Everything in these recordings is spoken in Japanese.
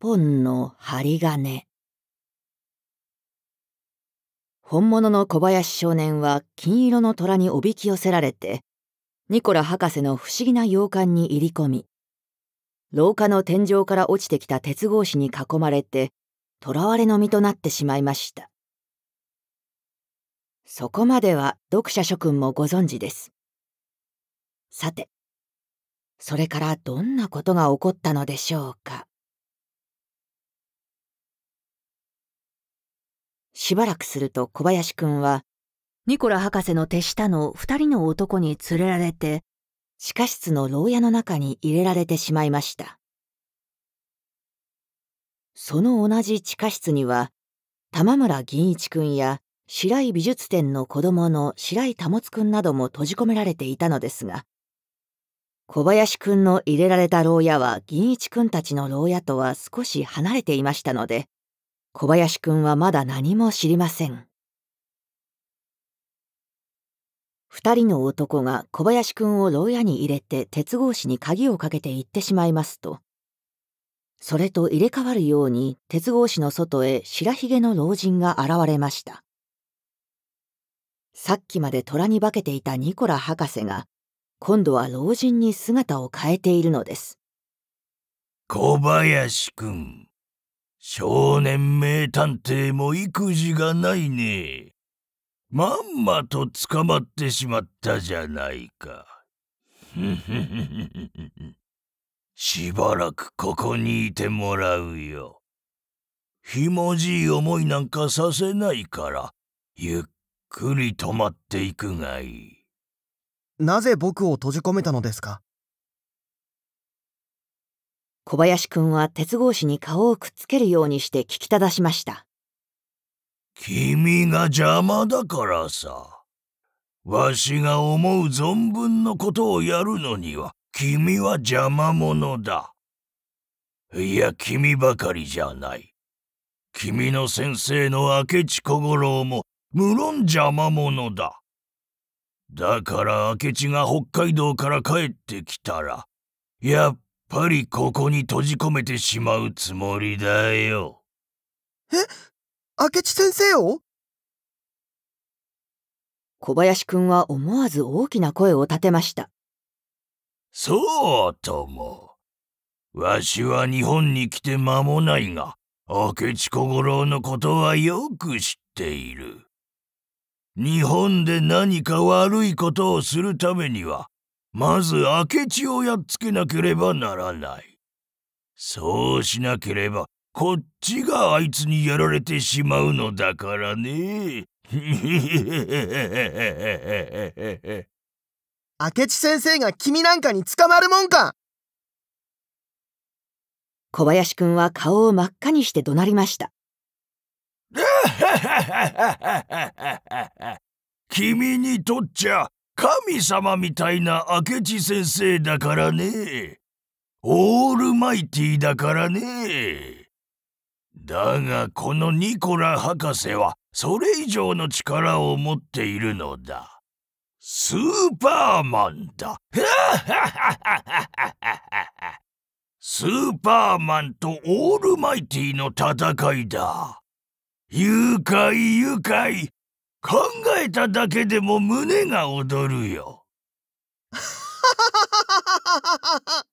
本の針金。本物の小林少年は金色の虎におびき寄せられてニコラ博士の不思議な洋館に入り込み廊下の天井から落ちてきた鉄格子に囲まれて囚われの身となってしまいました。そこまでは読者諸君もご存知です。さてそれからどんなことが起こったのでしょうか。しばらくすると小林くんはニコラ博士の手下の二人の男に連れられて地下室の牢屋の中に入れられてしまいました。その同じ地下室には玉村銀一くんや白井美術展の子供の白井保くんなども閉じ込められていたのですが小林くんの入れられた牢屋は銀一くんたちの牢屋とは少し離れていましたので小林くんはまだ何も知りません。二人の男が小林くんを牢屋に入れて鉄格子に鍵をかけて行ってしまいますと。それと入れ替わるように鉄格子の外へ白ひげの老人が現れました。さっきまで虎に化けていたニコラ博士が今度は老人に姿を変えているのです。小林くん。少年名探偵も育児がないね。まんまと捕まってしまったじゃないか。しばらくここにいてもらうよ。ひもじい思いなんかさせないからゆっくり止まっていくがいい。なぜ僕を閉じ込めたのですか？小林くんは鉄格子に顔をくっつけるようにして聞きただしました。君が邪魔だからさ。わしが思う存分のことをやるのには君は邪魔者だ。いや君ばかりじゃない。君の先生の明智小五郎も無論邪魔者だ。だから明智が北海道から帰ってきたら、やっぱりここに閉じ込めてしまうつもりだよ。え？明智先生を？小林くんは思わず大きな声を立てました。そうとも。わしは日本に来て間もないが、明智小五郎のことはよく知っている。日本で何か悪いことをするためには、まず明智をやっつけなければならない。そうしなければ、こっちがあいつにやられてしまうのだからね。明智先生が君なんかに捕まるもんか小林くんは顔を真っ赤にして怒鳴りました。君にとっちゃ神様みたいな明智先生だからね。オールマイティだからね。だがこのニコラ博士はそれ以上の力を持っているのだ。スーパーマンだ。スーパーマンとオールマイティの戦いだ。愉快愉快考えただけでも胸が躍るよ。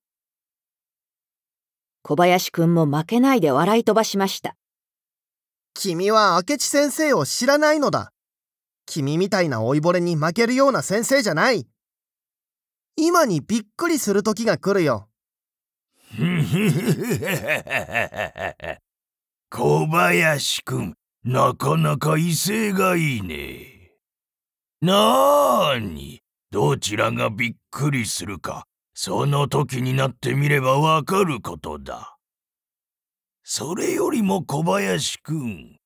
小林くんも負けないで笑い飛ばしました。君は明智先生を知らないのだ。君みたいな老いぼれに負けるような先生じゃない。今にびっくりする時が来るよ。小林くん、なかなか威勢がいいね。なーに、どちらがびっくりするか、その時になってみればわかることだ。それよりも小林くん、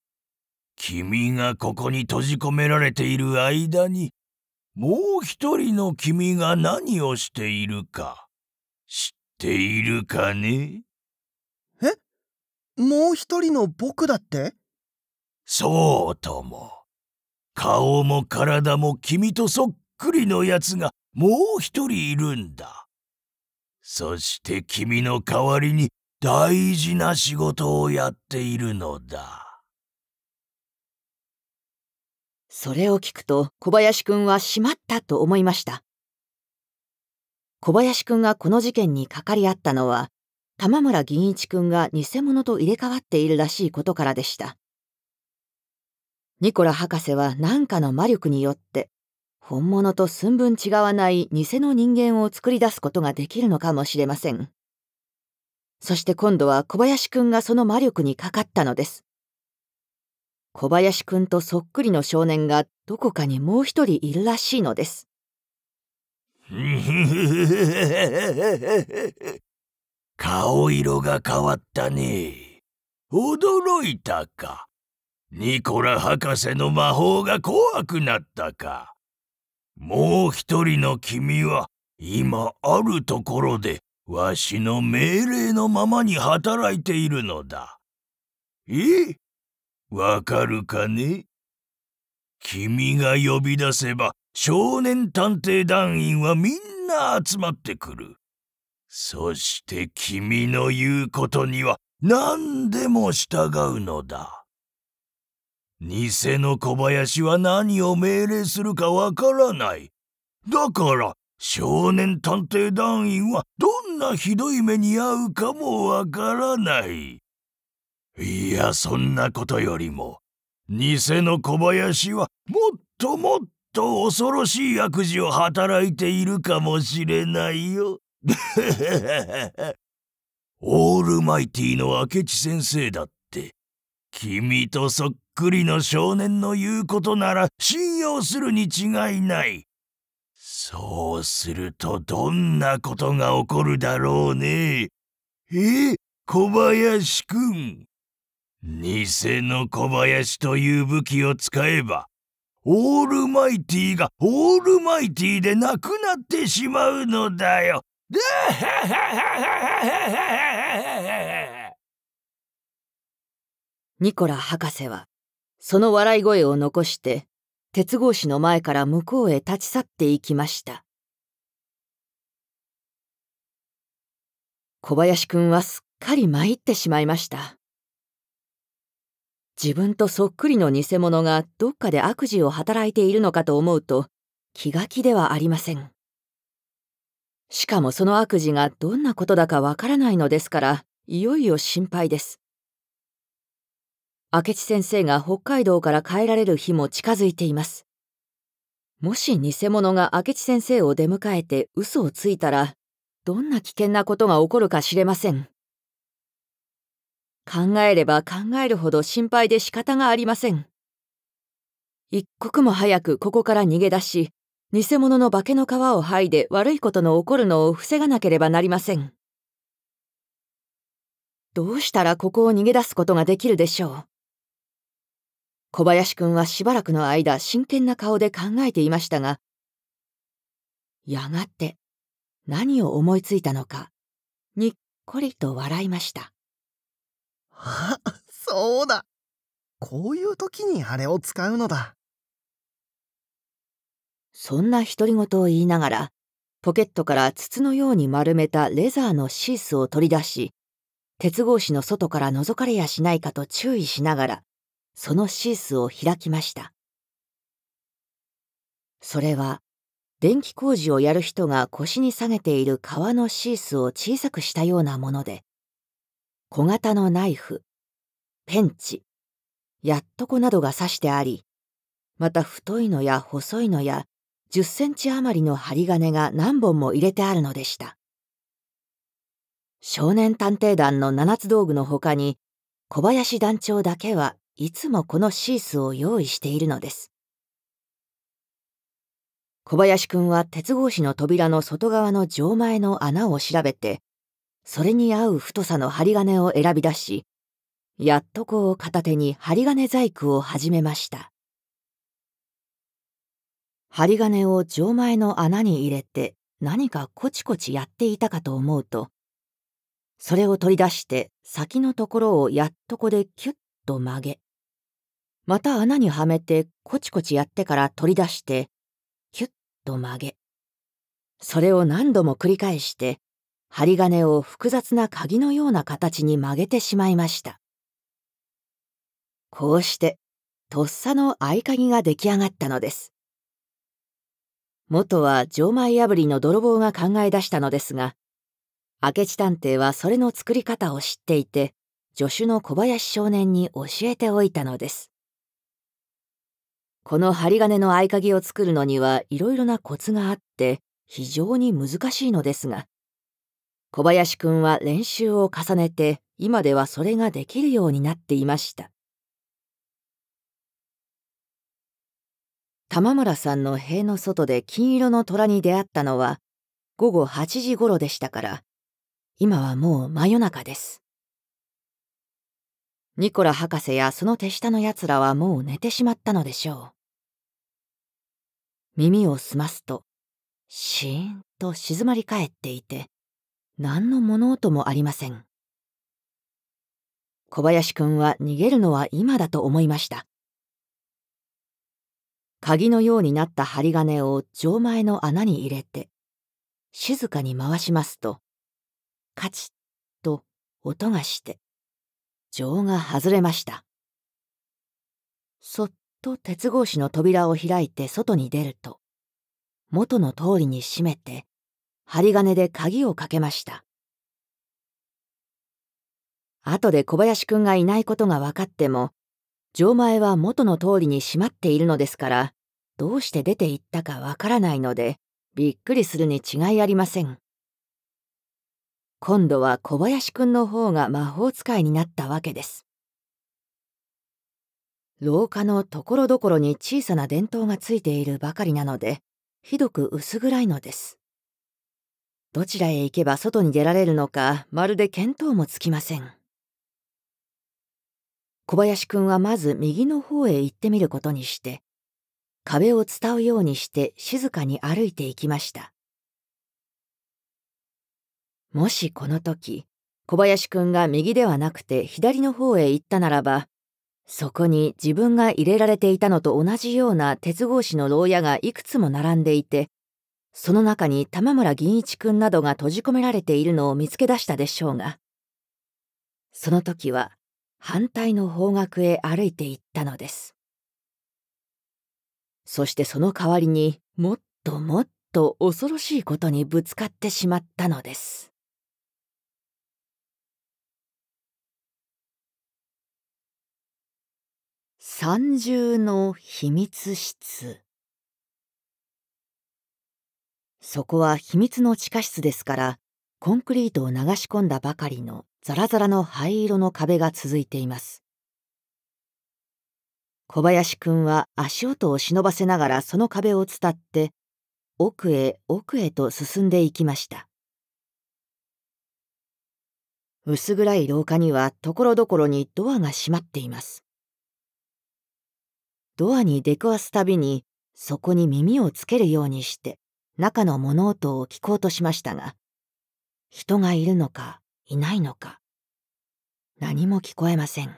君がここに閉じ込められている間に、もう一人の君が何をしているか、知っているかね？え？もう一人の僕だって？そうとも。顔も体も君とそっくりのやつがもう一人いるんだ。そして君の代わりに大事な仕事をやっているのだ。それを聞くと小林くんはしまったと思いました。小林くんがこの事件にかかり合ったのは玉村銀一くんが偽物と入れ替わっているらしいことからでした。ニコラ博士は何かの魔力によって本物と寸分違わない偽の人間を作り出すことができるのかもしれません。そして今度は小林くんがその魔力にかかったのです。小林くんとそっくりの少年がどこかにもう一人いるらしいのです。顔色が変わったね。驚いたか。ニコラ博士の魔法が怖くなったか。もう一人の君は今あるところでわしの命令のままに働いているのだ。え？わかるかね？君が呼び出せば少年探偵団員はみんな集まってくる。そして君の言うことには何でも従うのだ。偽の小林は何を命令するかわからない。だから少年探偵団員はどんなひどい目に遭うかもわからない。いや、そんなことよりも、偽の小林はもっともっと恐ろしい悪事を働いているかもしれないよ。オールマイティの明智先生だって、君とそっくりの少年の言うことなら信用するに違いない。そうするとどんなことが起こるだろうね。え、小林くん。偽の小林という武器を使えば、オールマイティがオールマイティでなくなってしまうのだよ。ニコラ博士はその笑い声を残して鉄格子の前から向こうへ立ち去っていきました。小林くんはすっかり参ってしまいました。自分とそっくりの偽物がどっかで悪事を働いているのかと思うと気が気ではありません。しかもその悪事がどんなことだかわからないのですからいよいよ心配です。明智先生が北海道から帰られる日も近づいています。もし偽物が明智先生を出迎えて嘘をついたら、どんな危険なことが起こるか知れません。考えれば考えるほど心配で仕方がありません。一刻も早くここから逃げ出し、偽物の化けの皮を剥いで悪いことの起こるのを防がなければなりません。どうしたらここを逃げ出すことができるでしょう？小林くんはしばらくの間真剣な顔で考えていましたが、やがて何を思いついたのか、にっこりと笑いました。あ、そうだ。こういう時にあれを使うのだ。そんな独り言を言いながら、ポケットから筒のように丸めたレザーのシースを取り出し、鉄格子の外から覗かれやしないかと注意しながら、そのシースを開きました。それは、電気工事をやる人が腰に下げている革のシースを小さくしたようなもので、小型のナイフ、ペンチ、やっとこなどが刺してあり、また太いのや細いのや10センチ余りの針金が何本も入れてあるのでした。少年探偵団の七つ道具の他に、小林団長だけはいつもこのシースを用意しているのです。小林くんは鉄格子の扉の外側の錠前の穴を調べて、それに合う太さの針金を選び出し、やっとこを片手に針金細工を始めました。針金を錠前の穴に入れて何かコチコチやっていたかと思うと、それを取り出して先のところをやっとこでキュッと曲げ、また穴にはめてコチコチやってから取り出してキュッと曲げそれを何度も繰り返して針金を複雑な鍵のような形に曲げてしまいました。こうして、とっさの合鍵が出来上がったのです。元は錠前破りの泥棒が考え出したのですが、明智探偵はそれの作り方を知っていて、助手の小林少年に教えておいたのです。この針金の合鍵を作るのにはいろいろなコツがあって非常に難しいのですが、小林くんは練習を重ねて今ではそれができるようになっていました。玉村さんの塀の外で金色の虎に出会ったのは午後8時頃でしたから、今はもう真夜中です。ニコラ博士やその手下の奴らはもう寝てしまったのでしょう。耳を澄ますと、シーンと静まり返っていて、何の物音もありません。小林くんは逃げるのは今だと思いました。鍵のようになった針金を錠前の穴に入れて、静かに回しますと、カチッと音がして、錠が外れました。そっと鉄格子の扉を開いて外に出ると、元の通りに閉めて、針金で鍵をかけました。後で小林くんがいないことが分かっても、錠前は元の通りに閉まっているのですから、どうして出て行ったかわからないので、びっくりするに違いありません。今度は小林くんの方が魔法使いになったわけです。廊下のところどころに小さな電灯がついているばかりなので、ひどく薄暗いのです。どちらへ行けば外に出られるのか、まるで見当もつきません。小林くんはまず右の方へ行ってみることにして、壁を伝うようにして静かに歩いていきました。もしこの時、小林くんが右ではなくて左の方へ行ったならば、そこに自分が入れられていたのと同じような鉄格子の牢屋がいくつも並んでいて、その中に玉村銀一くんなどが閉じ込められているのを見つけ出したでしょうが、その時は反対の方角へ歩いていったのです。そしてその代わりにもっともっと恐ろしいことにぶつかってしまったのです。三重の秘密室そこは秘密の地下室ですからコンクリートを流し込んだばかりのザラザラの灰色の壁が続いています。小林くんは足音を忍ばせながらその壁を伝って奥へ奥へと進んでいきました。薄暗い廊下にはところどころにドアが閉まっています。ドアに出くわすたびにそこに耳をつけるようにして中の物音を聞こうとしましたが、人がいるのかいないのか、何も聞こえません。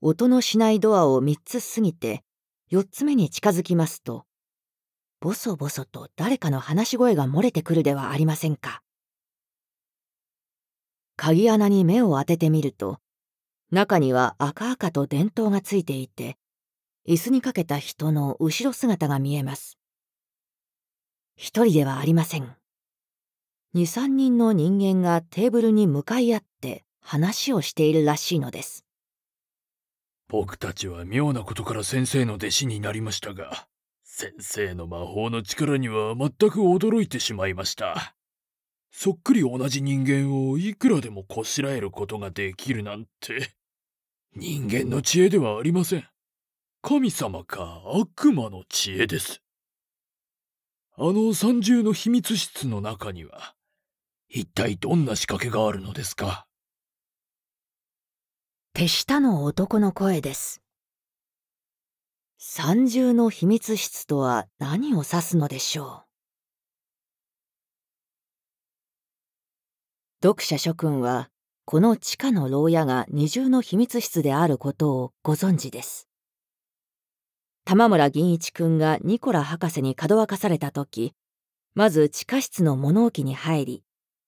音のしないドアを3つ過ぎて、4つ目に近づきますと、ボソボソと誰かの話し声が漏れてくるではありませんか。鍵穴に目を当ててみると、中には赤々と電灯がついていて、椅子にかけた人の後ろ姿が見えます。一人ではありません。二三人の人間がテーブルに向かい合って話をしているらしいのです。僕たちは妙なことから先生の弟子になりましたが、先生の魔法の力には全く驚いてしまいました。そっくり同じ人間をいくらでもこしらえることができるなんて、人間の知恵ではありません。神様か悪魔の知恵です。あの三重の秘密室の中には、一体どんな仕掛けがあるのですか？手下の男の声です。三重の秘密室とは何を指すのでしょう？読者諸君はこの地下の牢屋が二重の秘密室であることをご存知です。玉村銀一君がニコラ博士にかどわかされた時まず地下室の物置に入り、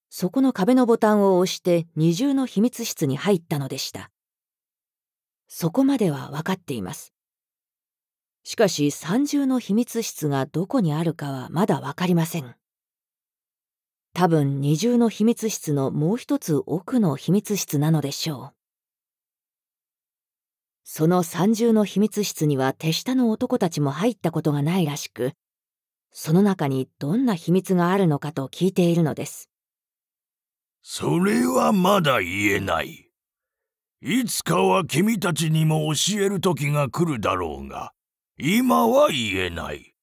そこの壁のボタンを押して二重の秘密室に入ったのでした。そこまでは分かっています。しかし三重の秘密室がどこにあるかはまだ分かりません。多分二重の秘密室のもう一つ奥の秘密室なのでしょう。その三重の秘密室には手下の男たちも入ったことがないらしく、その中にどんな秘密があるのかと聞いているのです。それはまだ言えない。いつかは君たちにも教える時が来るだろうが、今は言えない。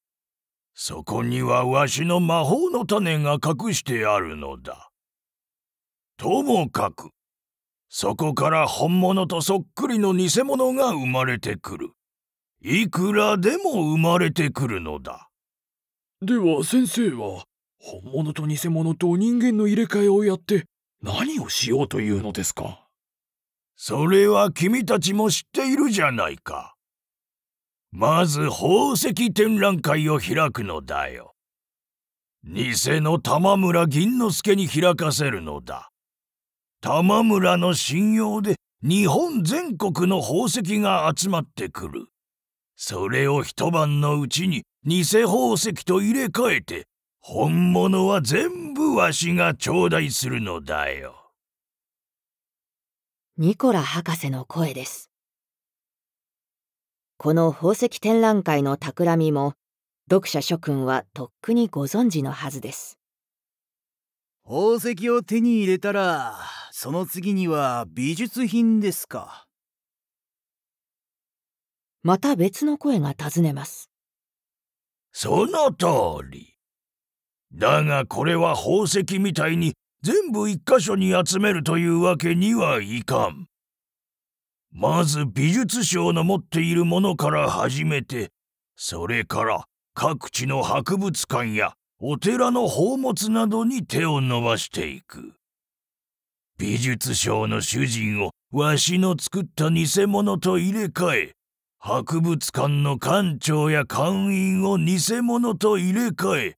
そこにはわしの魔法の種が隠してあるのだ。ともかく、そこから本物とそっくりの偽物が生まれてくる。いくらでも生まれてくるのだ。では先生は、本物と偽物と人間の入れ替えをやって何をしようというのですか？それは君たちも知っているじゃないか。まず宝石展覧会を開くのだよ。偽の玉村銀之助に開かせるのだ。玉村の信用で日本全国の宝石が集まってくる。それを一晩のうちに偽宝石と入れ替えて、本物は全部わしが頂戴するのだよ。ニコラ博士の声です。この宝石展覧会の企みも、読者諸君はとっくにご存知のはずです。宝石を手に入れたら、その次には美術品ですか？また別の声が尋ねます。その通り。だがこれは宝石みたいに全部一箇所に集めるというわけにはいかん。まず美術商の持っているものから始めて、それから各地の博物館やお寺の宝物などに手を伸ばしていく。美術商の主人をわしの作った偽物と入れ替え、博物館の館長や館員を偽物と入れ替え、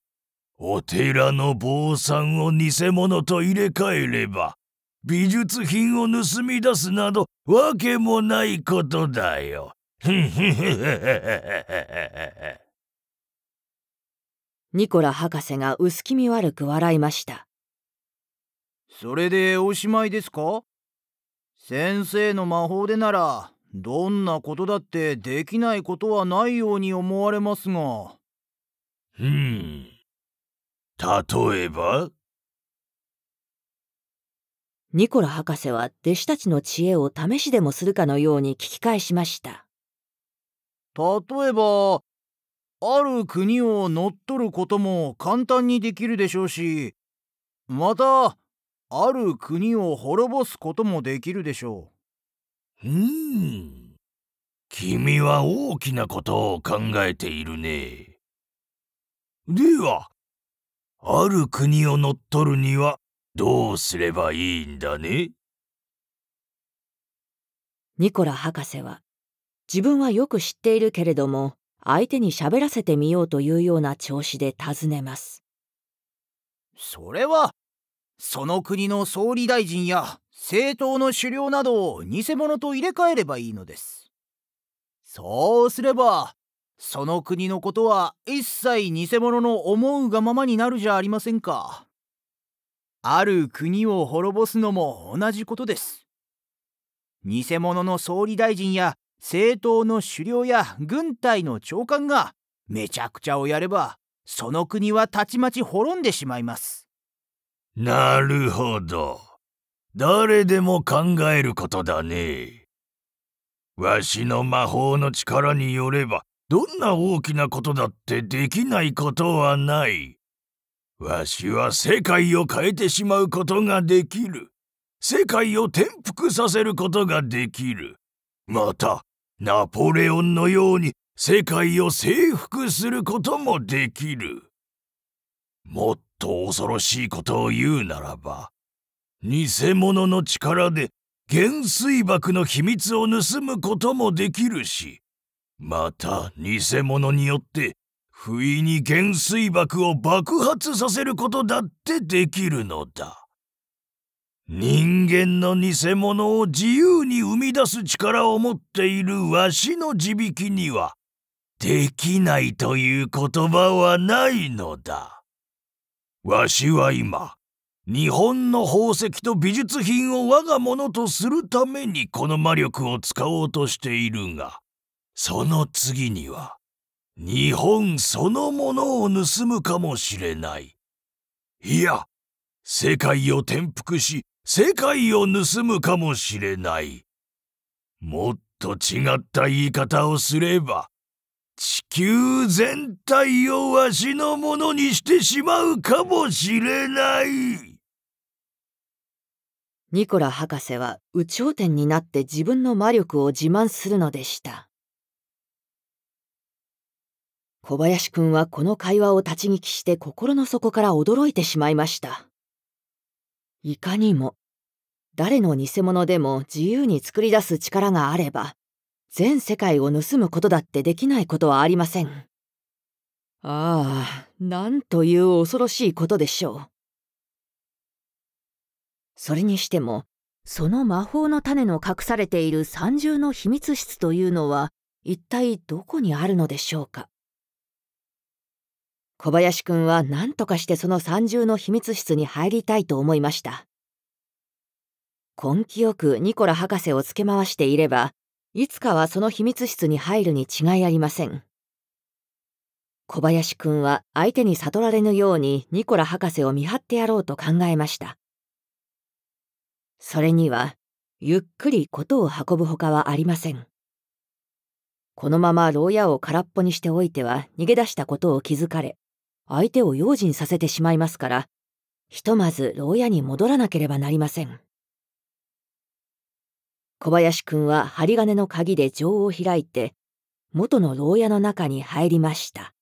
お寺の坊さんを偽物と入れ替えれば、美術品を盗み出すなどわけもないことだよ。ニコラ博士が薄気味悪く笑いました。それでおしまいですか？先生の魔法でならどんなことだってできないことはないように思われますが。ふん。例えば？ニコラ博士は弟子たちの知恵を試しでもするかのように聞き返しました。例えば、ある国を乗っ取ることも簡単にできるでしょうし、また、ある国を滅ぼすこともできるでしょう。うん。君は大きなことを考えているね。では、ある国を乗っ取るにはどうすればいいんだね？ニコラ博士は自分はよく知っているけれども相手に喋らせてみようというような調子で尋ねます。それはその国の総理大臣や政党の首領などを偽物と入れ替えればいいのです。そうすればその国のことは一切偽物の思うがままになるじゃありませんか。ある国を滅ぼすのも同じことです。偽物の総理大臣や政党の首領や軍隊の長官がめちゃくちゃをやればその国はたちまち滅んでしまいます。なるほど。誰でも考えることだね。わしの魔法の力によれば、どんな大きなことだってできないことはない。わしは世界を変えてしまうことができる。世界を転覆させることができる。また、ナポレオンのように世界を征服することもできる。もっと恐ろしいことを言うならば、偽物の力で原水爆の秘密を盗むこともできるし、また偽物によって不意に原水爆を爆発させることだってできるのだ。人間の偽物を自由に生み出す力を持っているわしの地引きには、できないという言葉はないのだ。わしは今、日本の宝石と美術品を我が物とするためにこの魔力を使おうとしているが、その次には、日本そのものを盗むかもしれない。いや、世界を転覆し、世界を盗むかもしれない。もっと違った言い方をすれば、地球全体をわしのものにしてしまうかもしれない。ニコラ博士は有頂天になって自分の魔力を自慢するのでした。小林くんはこの会話を立ち聞きして心の底から驚いてしまいました。いかにも、誰の偽物でも自由に作り出す力があれば、全世界を盗むことだってできないことはありません。ああ、なんという恐ろしいことでしょう。それにしても、その魔法の種の隠されている三重の秘密室というのは一体どこにあるのでしょうか？小林くんは何とかしてその三重の秘密室に入りたいと思いました。根気よくニコラ博士をつけ回していれば、いつかはその秘密室に入るに違いありません。小林くんは相手に悟られぬようにニコラ博士を見張ってやろうと考えました。それには、ゆっくりことを運ぶほかはありません。このまま牢屋を空っぽにしておいては逃げ出したことを気づかれ、相手を用心させてしまいますから、ひとまず牢屋に戻らなければなりません。小林くんは針金の鍵で錠を開いて、元の牢屋の中に入りました。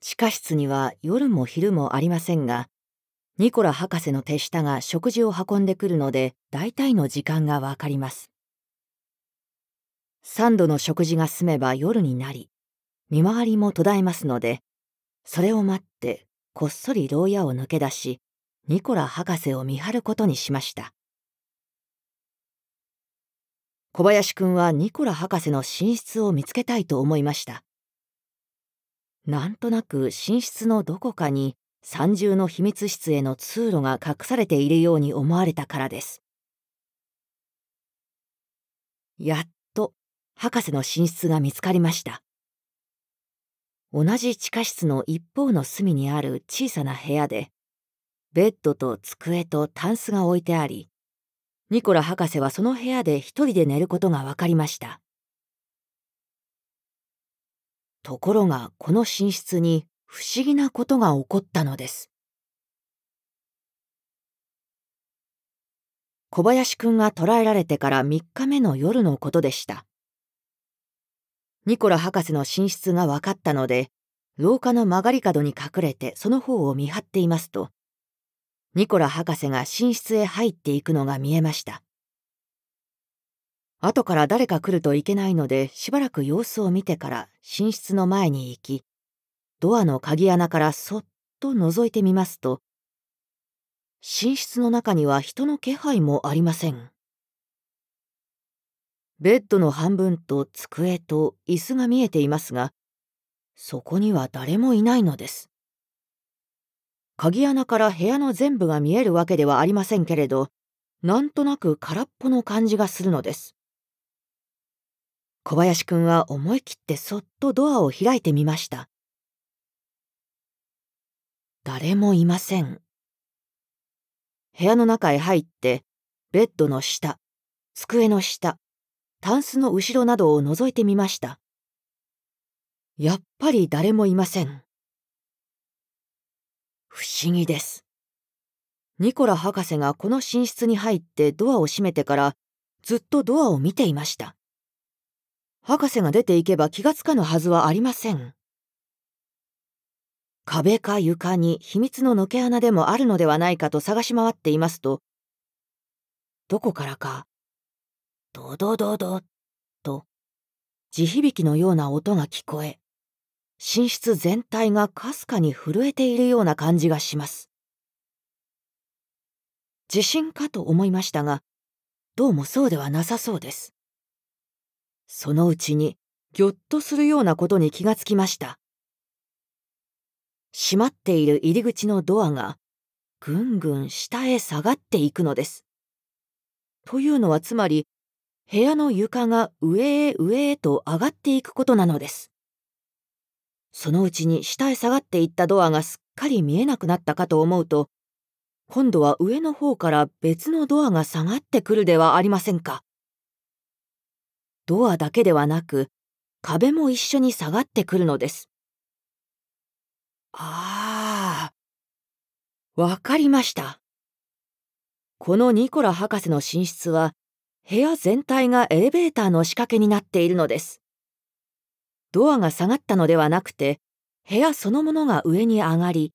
地下室には夜も昼もありませんが、ニコラ博士の手下が食事を運んでくるので大体の時間がわかります。三度の食事が済めば夜になり、見回りも途絶えますので、それを待ってこっそり牢屋を抜け出し、ニコラ博士を見張ることにしました。小林くんはニコラ博士の寝室を見つけたいと思いました。なんとなく寝室のどこかに三重の秘密室への通路が隠されているように思われたからです。やっ博士の寝室が見つかりました。同じ地下室の一方の隅にある小さな部屋で、ベッドと机とタンスが置いてあり、ニコラ博士はその部屋で一人で寝ることが分かりました。ところがこの寝室に不思議なことが起こったのです。小林くんが捕らえられてから3日目の夜のことでした。ニコラ博士の寝室が分かったので、廊下の曲がり角に隠れてその方を見張っていますと、ニコラ博士が寝室へ入っていくのが見えました。後から誰か来るといけないのでしばらく様子を見てから寝室の前に行き、ドアの鍵穴からそっと覗いてみますと、寝室の中には人の気配もありません。ベッドの半分と机と椅子が見えていますが、そこには誰もいないのです。鍵穴から部屋の全部が見えるわけではありませんけれど、なんとなく空っぽの感じがするのです。小林くんは思い切ってそっとドアを開いてみました。誰もいません。部屋の中へ入って、ベッドの下、机の下、タンスの後ろなどを覗いてみました。やっぱり誰もいません。不思議です。ニコラ博士がこの寝室に入ってドアを閉めてからずっとドアを見ていました。博士が出ていけば気がつかぬはずはありません。壁か床に秘密の抜け穴でもあるのではないかと探し回っていますと、どこからか、ドドドドと地響きのような音が聞こえ、寝室全体がかすかに震えているような感じがします。地震かと思いましたが、どうもそうではなさそうです。そのうちに、ぎょっとするようなことに気がつきました。閉まっている入り口のドアが、ぐんぐん下へ下がっていくのです。というのはつまり、部屋の床が上へ上へと上がっていくことなのです。そのうちに下へ下がっていったドアがすっかり見えなくなったかと思うと、今度は上の方から別のドアが下がってくるではありませんか。ドアだけではなく、壁も一緒に下がってくるのです。ああ、わかりました。このニコラ博士の寝室は、部屋全体がエレベーターの仕掛けになっているのです。ドアが下がったのではなくて、部屋そのものが上に上がり、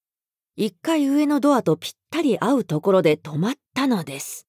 一階上のドアとぴったり合うところで止まったのです。